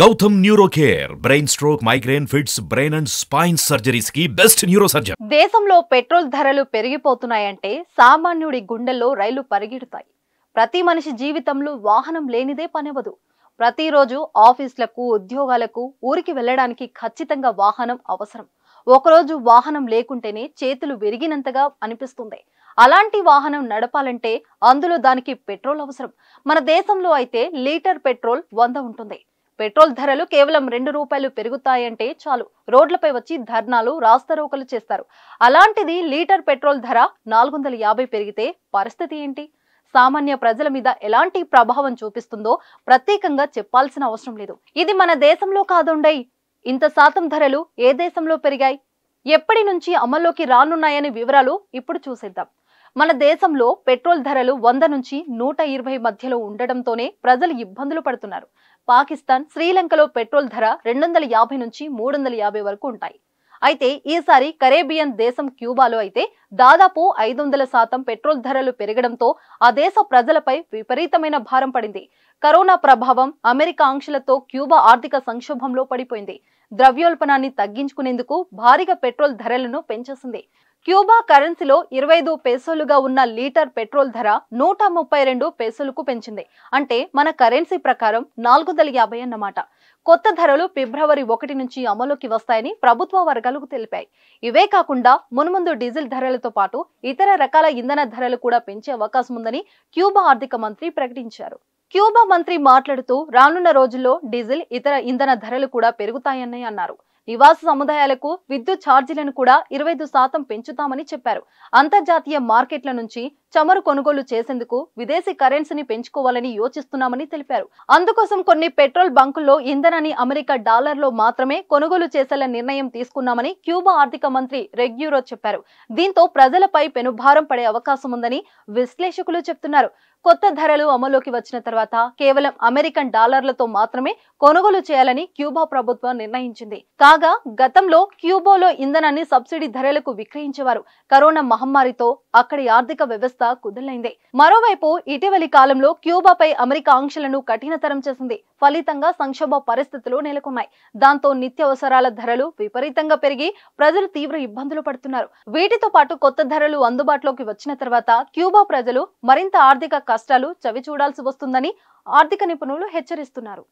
Gautam neuro care brain stroke migraine fits brain and spine సర్జరీస్కి best neuro surgeon దేశంలో petrol ధరలు పెరిగిపోతున్నాయంటే సామాన్యుడి గుండెల్లో రైళ్ళు పరిగెడుతాయి. ప్రతి మనిషి జీవితంలో వాహనం లేనిదే పనివ్వదు. ప్రతిరోజు ఆఫీసులకు ఉద్యోగాలకు ఊరికి వెళ్ళడానికి ఖచ్చితంగా వాహనం అవసరం. ఒకరోజు వాహనం లేకుంటేనే చేతులు విరిగినంతగా అనిపిస్తుంది. అలాంటి వాహనం నడపాలంటే అందులో దానికి పెట్రోల్ అవసరం. మన దేశంలో అయితే లీటర్ పెట్రోల్ వంద ఉంటుంది. పెట్రోల్ ధరలు కేవలం రెండు రూపాయలు పెరుగుతాయంటే చాలు. రోడ్లపై వచ్చి ధర్నాలు రాస్తారోకలు చేస్తారు. అలాంటిది లీటర్ పెట్రోల్ ధర నాలుగు వందల యాభై పెరిగితే పరిస్థితి ఏంటి? సామాన్య ప్రజల మీద ఎలాంటి ప్రభావం చూపిస్తుందో ప్రత్యేకంగా చెప్పాల్సిన అవసరం లేదు. ఇది మన దేశంలో కాదుండై. ఇంత శాతం ధరలు ఏ దేశంలో పెరిగాయి? ఎప్పటి నుంచి అమల్లోకి రానున్నాయనే వివరాలు ఇప్పుడు చూసేద్దాం. మన దేశంలో పెట్రోల్ ధరలు వంద నుంచి నూట ఇరవై మధ్యలో ఉండడంతోనే ప్రజలు ఇబ్బందులు పడుతున్నారు. పాకిస్తాన్ శ్రీలంకలో పెట్రోల్ ధర రెండు వందల యాభై నుంచి మూడు వందల యాభై వరకు ఉంటాయి. అయితే ఈసారి కరేబియన్ దేశం క్యూబాలో అయితే దాదాపు ఐదు వందల శాతం పెట్రోల్ ధరలు పెరగడంతో ఆ దేశ ప్రజలపై విపరీతమైన భారం పడింది. కరోనా ప్రభావం అమెరికా ఆంక్షలతో క్యూబా ఆర్థిక సంక్షోభంలో పడిపోయింది. ద్రవ్యోల్బణాన్ని తగ్గించుకునేందుకు భారీగా పెట్రోల్ ధరలను పెంచేసింది. క్యూబా కరెన్సీలో ఇరవై ఐదు పేసోలుగా ఉన్న లీటర్ పెట్రోల్ ధర నూట ముప్పై రెండు పేసోలకు పెంచింది. అంటే మన కరెన్సీ ప్రకారం నాలుగు వందల యాభై అన్నమాట. కొత్త ధరలు ఫిబ్రవరి ఒకటి నుంచి అమలుకి వస్తాయని ప్రభుత్వ వర్గాలకు తెలిపాయి. ఇవే కాకుండా మున్ముందు డీజిల్ ధరలతో పాటు ఇతర రకాల ఇంధన ధరలు కూడా పెంచే అవకాశం ఉందని క్యూబా ఆర్థిక మంత్రి ప్రకటించారు. క్యూబా మంత్రి మాట్లాడుతూ రానున్న రోజుల్లో డీజిల్ ఇతర ఇంధన ధరలు కూడా పెరుగుతాయని అన్నారు. నివాస సముదాయాలకు విద్యుత్ ఛార్జీలను కూడా ఇరవై ఐదు శాతం పెంచుతామని చెప్పారు. అంతర్జాతీయ మార్కెట్ల నుంచి చమురు కొనుగోలు చేసేందుకు విదేశీ కరెన్సీని పెంచుకోవాలని యోచిస్తున్నామని తెలిపారు. అందుకోసం కొన్ని పెట్రోల్ బంకుల్లో ఇంధనాన్ని అమెరికా డాలర్లో మాత్రమే కొనుగోలు చేసేలా నిర్ణయం తీసుకున్నామని క్యూబా ఆర్థిక మంత్రి రెగ్యూరో చెప్పారు. దీంతో ప్రజలపై పెనుభారం పడే అవకాశం ఉందని విశ్లేషకులు చెప్తున్నారు. కొత్త ధరలు అమలులోకి వచ్చిన తర్వాత కేవలం అమెరికన్ డాలర్లతో మాత్రమే కొనుగోలు చేయాలని క్యూబా ప్రభుత్వం నిర్ణయించింది. కాగా గతంలో క్యూబాలో ఇంధనాన్ని సబ్సిడీ ధరలకు విక్రయించేవారు. కరోనా మహమ్మారితో అక్కడి ఆర్థిక వ్యవస్థ వ్యవస్థ మరోవైపు ఇటీవలి కాలంలో క్యూబాపై అమెరికా ఆంక్షలను కఠినతరం చేసింది. ఫలితంగా సంక్షోభ పరిస్థితులు నెలకొన్నాయి. దాంతో నిత్యావసరాల ధరలు విపరీతంగా పెరిగి ప్రజలు తీవ్ర ఇబ్బందులు పడుతున్నారు. వీటితో పాటు కొత్త ధరలు అందుబాటులోకి వచ్చిన తర్వాత క్యూబా ప్రజలు మరింత ఆర్థిక కష్టాలు చవి చూడాల్సి వస్తుందని ఆర్థిక నిపుణులు హెచ్చరిస్తున్నారు.